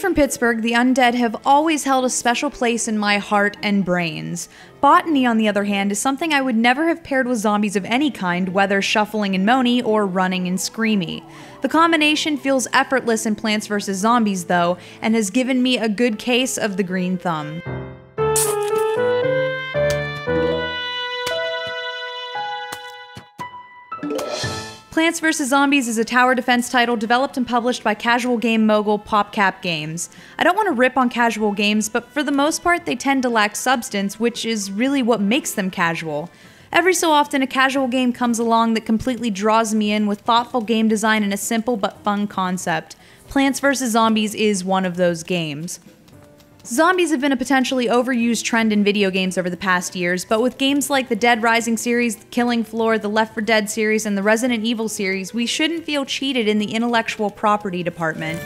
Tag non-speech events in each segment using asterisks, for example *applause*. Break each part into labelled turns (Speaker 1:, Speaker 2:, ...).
Speaker 1: from Pittsburgh, the undead have always held a special place in my heart and brains. Botany, on the other hand, is something I would never have paired with zombies of any kind, whether shuffling and moany or running and screamy. The combination feels effortless in Plants vs. Zombies, though, and has given me a good case of the green thumb. Plants vs. Zombies is a tower defense title developed and published by casual game mogul PopCap Games. I don't want to rip on casual games, but for the most part, they tend to lack substance, which is really what makes them casual. Every so often, a casual game comes along that completely draws me in with thoughtful game design and a simple but fun concept. Plants vs. Zombies is one of those games. Zombies have been a potentially overused trend in video games over the past years, but with games like the Dead Rising series, the Killing Floor, the Left 4 Dead series, and the Resident Evil series, we shouldn't feel cheated in the intellectual property department.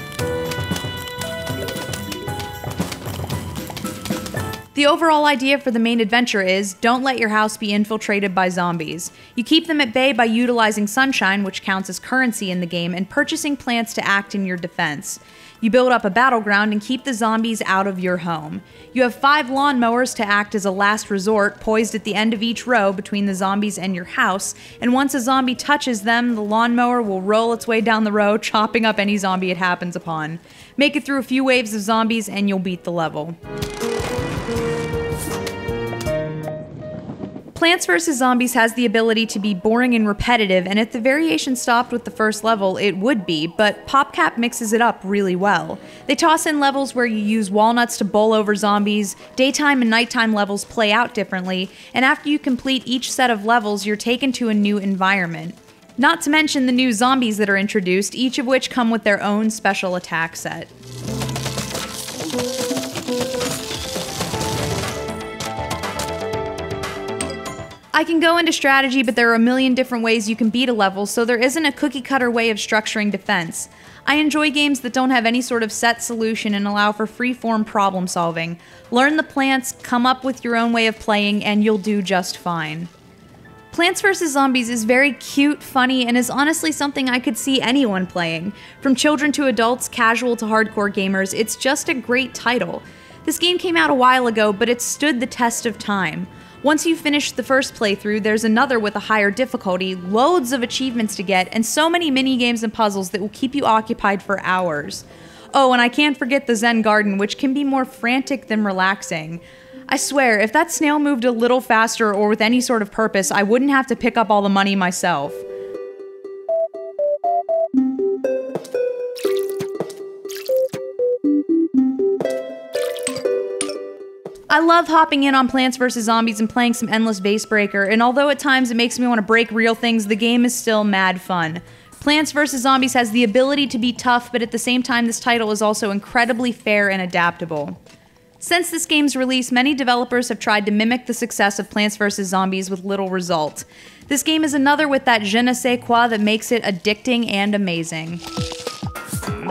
Speaker 1: The overall idea for the main adventure is don't let your house be infiltrated by zombies. You keep them at bay by utilizing sunshine, which counts as currency in the game, and purchasing plants to act in your defense. You build up a battleground and keep the zombies out of your home. You have five lawnmowers to act as a last resort, poised at the end of each row between the zombies and your house, and once a zombie touches them, the lawnmower will roll its way down the row, *laughs* chopping up any zombie it happens upon. Make it through a few waves of zombies, and you'll beat the level. Plants vs. Zombies has the ability to be boring and repetitive, and if the variation stopped with the first level, it would be, but PopCap mixes it up really well. They toss in levels where you use walnuts to bowl over zombies, daytime and nighttime levels play out differently, and after you complete each set of levels, you're taken to a new environment. Not to mention the new zombies that are introduced, each of which come with their own special attack set. I can go into strategy, but there are a million different ways you can beat a level, so there isn't a cookie cutter way of structuring defense. I enjoy games that don't have any sort of set solution and allow for free form problem solving. Learn the plants, come up with your own way of playing, and you'll do just fine. Plants vs. Zombies is very cute, funny, and is honestly something I could see anyone playing. From children to adults, casual to hardcore gamers, it's just a great title. This game came out a while ago, but it stood the test of time. Once you finish the first playthrough, there's another with a higher difficulty, loads of achievements to get, and so many mini games and puzzles that will keep you occupied for hours. Oh, and I can't forget the Zen Garden, which can be more frantic than relaxing. I swear, if that snail moved a little faster or with any sort of purpose, I wouldn't have to pick up all the money myself. I love hopping in on Plants vs. Zombies and playing some Endless Vase Breaker, and although at times it makes me want to break real things, the game is still mad fun. Plants vs. Zombies has the ability to be tough, but at the same time, this title is also incredibly fair and adaptable. Since this game's release, many developers have tried to mimic the success of Plants vs. Zombies with little result. This game is another with that je ne sais quoi that makes it addicting and amazing. Hmm.